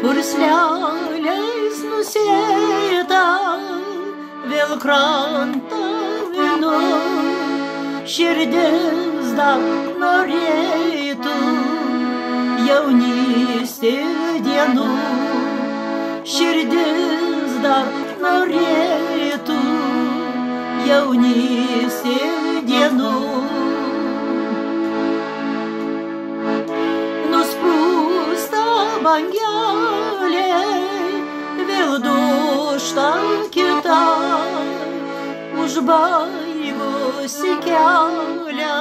Pursleliais nusėta vėl krantą vinu, širdis dar norėtų jaunystė dienų, širdis dar norėtų я в ней середину. Но ну, спруста бангале, верду штанкета, уж его секяля,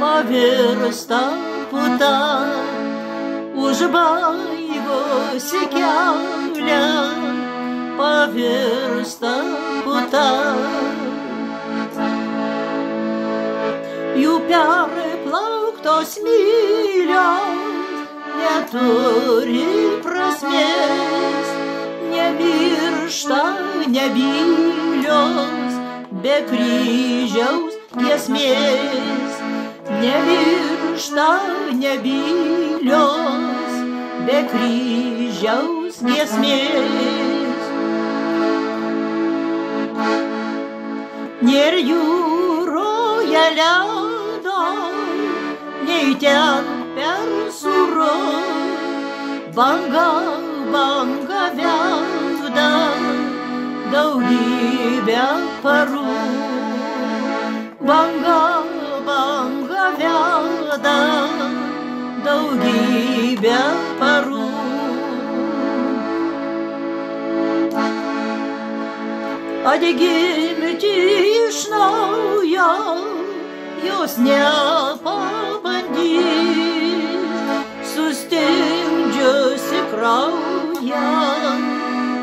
поверста пута, уж его секяля. Pavirsta puta. Jų perplauktos mylios neturi prasmės, nemiršta nebylios be kryžiaus giesmės, nemiršta nebylios be kryžiaus giesmės. Yer yuro yaladan Leyten per suro Banga banga vjavda Daugi bja paru Banga banga vjavda Daugi bja paru Adegir Atgimti iš naujo, jos nepabandys, sustingdžiusi kraują,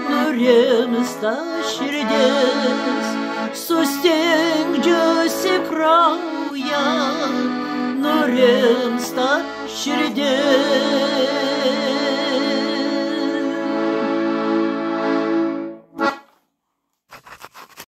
nurimsta širdis, sustingdžiusi kraują, nurimsta širdis.